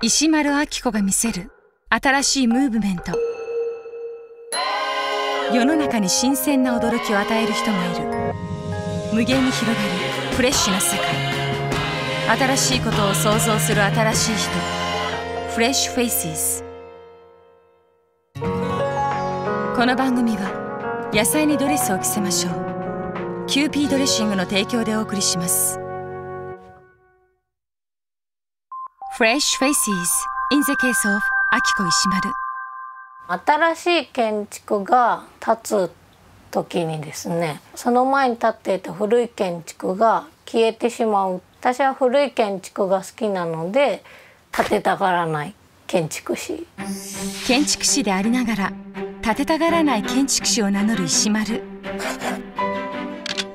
いしまるあきこが見せる新しいムーブメント。世の中に新鮮な驚きを与える人がいる。無限に広がるフレッシュな世界。新しいことを想像する新しい人。 Fresh Faces。この番組は野菜にドレスを着せましょう。キユーピードレッシングの提供でお送りします。Fresh Faces. In the case of アキコ石丸新しい建築が建つ時にですねその前に建っていた古い建築が消えてしまう。私は古い建築が好きなので建てたがらない建築士。建築士でありながら建てたがらない建築士を名乗る石丸。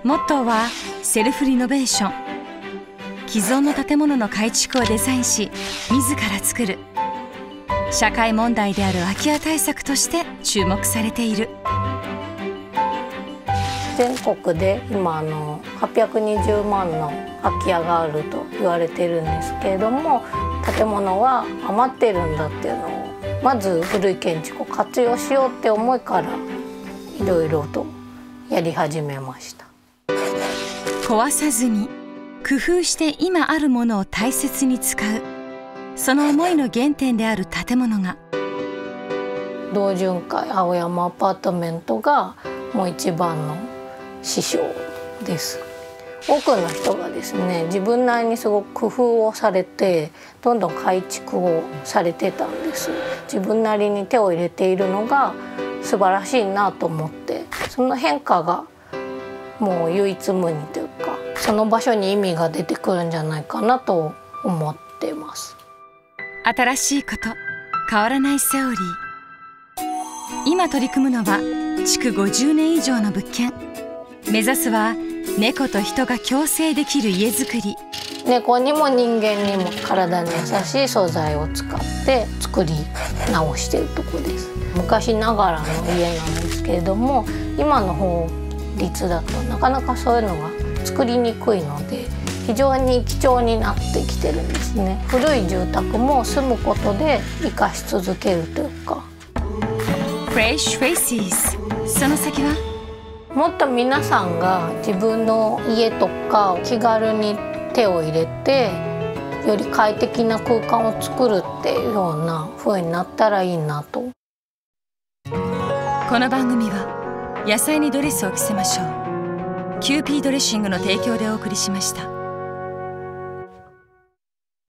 モットーはセルフリノベーション既存の建物の改築をデザインし自ら作る。社会問題である空き家対策として注目されている。全国で今あの820万の空き家があると言われてるんですけれども建物は余ってるんだっていうのをまず古い建築を活用しようって思いからいろいろとやり始めました。壊さずに工夫して今あるものを大切に使う。その思いの原点である建物が。同潤会青山アパートメントがもう一番の師匠です。多くの人がですね自分なりにすごく工夫をされてどんどん改築をされてたんです。自分なりに手を入れているのが素晴らしいなと思ってその変化がもう唯一無二というかその場所に意味が出てくるんじゃないかなと思っています。新しいこと変わらないセオリー。今取り組むのは築50年以上の物件。目指すは猫と人が共生できる家づくり。猫にも人間にも体に優しい素材を使って作り直しているとこです。昔ながらの家なんですけれども今の法律だとなかなかそういうのが作りにくいので非常に貴重になってきてるんですね。古い住宅も住むことで生かし続けるというか。その先はもっと皆さんが自分の家とか気軽に手を入れてより快適な空間を作るっていうような風になったらいいなと。この番組は野菜にドレスを着せましょうキユーピードレッシングの提供でお送りしました。